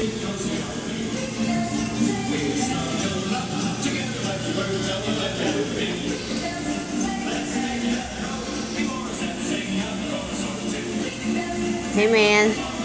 Hey man.